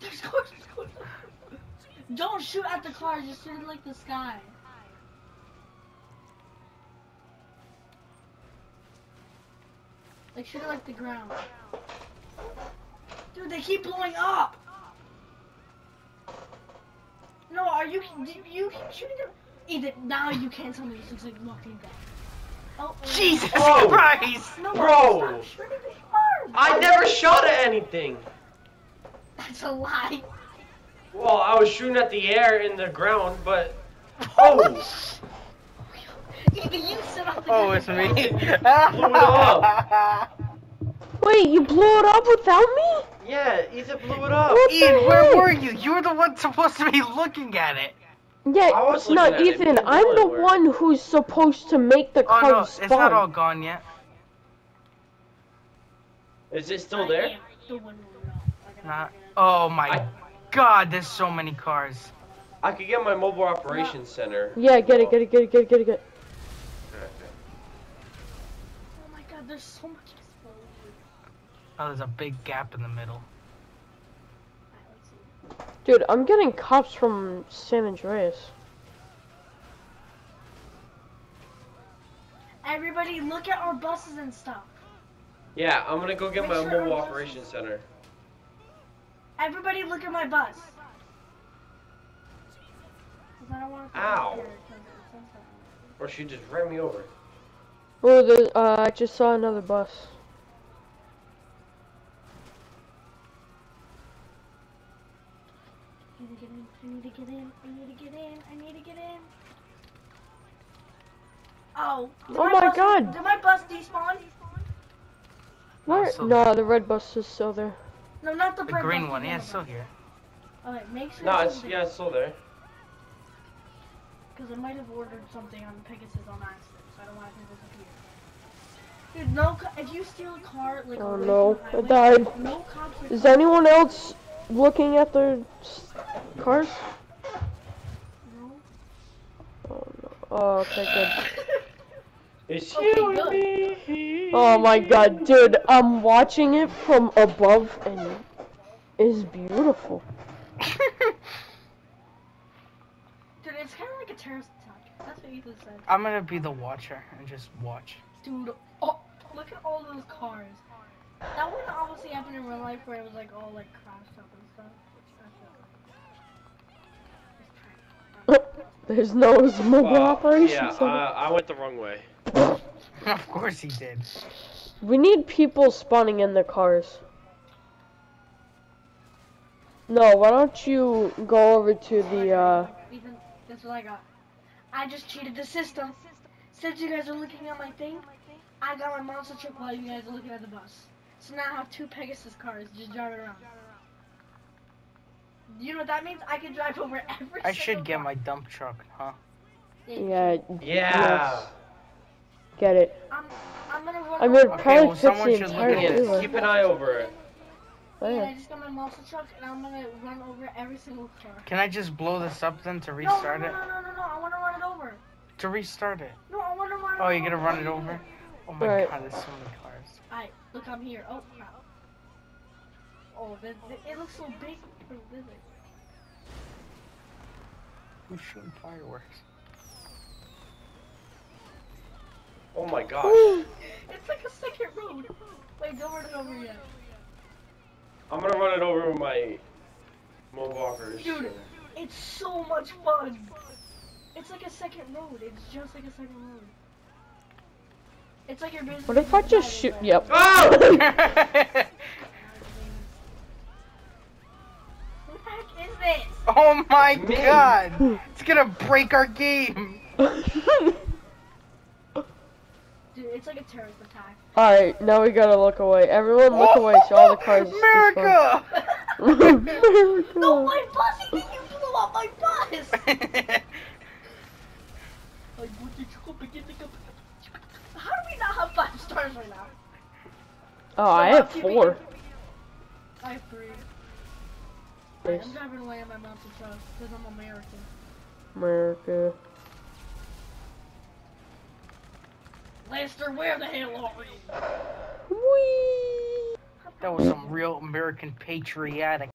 There's cars. there's cars. Don't shoot at the cars. Just shoot at like the sky. Like shoot at like the ground. Dude, they keep blowing up. No, are you you keep shooting at? Ethan, now you can't tell me this looks like Walking Dead. Oh, oh. Jesus Oh. Christ! No, Bro. stop shooting the cars. I never shot at anything. That's a lie. Well, I was shooting at the air in the ground, but oh, Ethan, you sit on the Oh, it's me. Blew it up. Wait, you blew it up without me? yeah, Ethan blew it up. What? Ian, where heck? were you? You were the one supposed to be looking at it. Yeah, I was no, at. Ethan, It I'm the work. one who's supposed to make the Oh car no, spawn. it's not all gone yet. Is it still there? Not. Oh my I- God, there's so many cars. I could get my mobile operations center. Yeah, get it, get it, get it, get it, get it, get it. Oh my god, there's so much exposure. Oh, there's a big gap in the middle. Alright, let's see. Dude, I'm getting cops from San Andreas. Everybody, look at our buses and stuff. Yeah, I'm gonna go get Make my sure mobile operations center. Everybody, look at my bus. 'Cause I don't want to Ow. Here, 'cause it says that. Or she just ran me over. Oh, the, uh, I just saw another bus. I need to get in. I need to get in. I need to get in. I need to get in. Oh. did Oh my bus- God. Did my bus despawn? Where? No, the red bus is still there. No, not the, The red green one, yeah, it's still bus. here. Okay, make sure. No, it's yeah, it's still there. Because I might have ordered something on Pegasus on accident, so I don't want it to disappear. Dude, no. co- If you steal a car, like. Oh, no, from I died. No cops. Is anyone else looking at their cars? No. Oh, no. Oh, okay, good. It's Okay, you and me. Oh my god, dude, I'm watching it from above and it's beautiful. Dude, it's kind of like a terrorist attack. That's what Ethan said. I'm gonna be the watcher and just watch. Dude, oh, look at all those cars. That wouldn't obviously happen in real life where it was like all like crashed up and stuff. Which I feel- There's no mobile Well, operation yeah, uh, I went the wrong way. of course he did. We need people spawning in their cars. No, why don't you go over to the, uh, Ethan, that's what I got. I just cheated the system. Since you guys are looking at my thing, I got my monster truck while you guys are looking at the bus. So now I have two Pegasus cars just driving around. You know what that means? I can drive over every I should get car. my dump truck, huh? yeah, Yeah. Yes. Get it. I'm, I'm gonna run I mean, over- Okay, probably well, fits someone the should look at it. Keep an eye over it. Oh, Yeah, yeah. I just got my monster truck and I'm gonna run over every single car. Can I just blow this up then to No, restart no, it? no, no, no, no, I wanna run it over. To restart it. No, I wanna run it Oh, you're gonna run it over? Oh my Right. god, there's so many cars. Alright, look, I'm here. Oh, crap. Oh, the, the, it looks so big. and busy. Who's shooting fireworks? Oh my gosh. It's like a second road. Wait, don't run it over yet. I'm gonna run it over with my mobile operations Dude. It's so much fun. It's like a second road. It's just like a second road. It's like you're basically. What if I just shoot, driving, yep. Oh! Who the heck is this? oh my Me. god! It's gonna break our game! Dude, it's like a terrorist attack. Alright, now we gotta look away. Everyone look away so all the cars oh, America! America! no, my bus! You blew up my bus! Like, what did you go begin to go- How do we not have five stars right now? Oh, I So have I'm keeping four. I have three. Alright, I'm driving away in my monster truck because I'm American. America. Lester, where the hell are you? Whee! That was some real American patriotic